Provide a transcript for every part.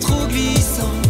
trop glissant.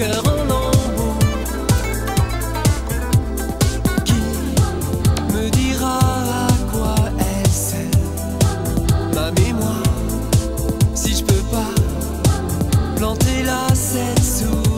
cœur en lambeaux. Qui me dira à quoi elle sert ma mémoire si je peux pas planter la scène sous